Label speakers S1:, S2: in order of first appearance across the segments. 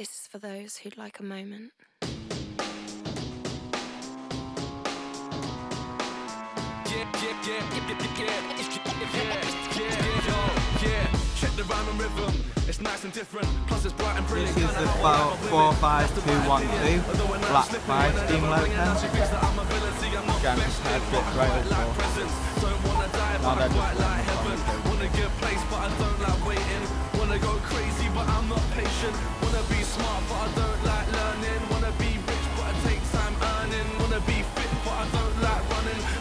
S1: This is for those who'd like a moment.
S2: Check the rhyme and rhythm. It's nice and different. Plus it's bright and
S3: This
S2: brilliant.
S3: is the file 45212 Black 5 Steam Loader. Getting this head bit right up for. Now they're just letting the.
S2: Wanna get placed, but I don't like waiting. Wanna go crazy, but I'm not patient.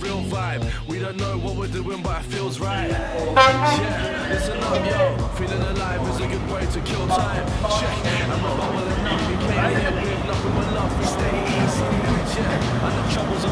S2: Real vibe. We don't know what we're doing, but it feels right. Yeah, listen up, yo. Feeling alive is a good way to kill time. Check, and we're bubbling up. We came here with nothing but love. We stay easy. Yeah, and the trouble's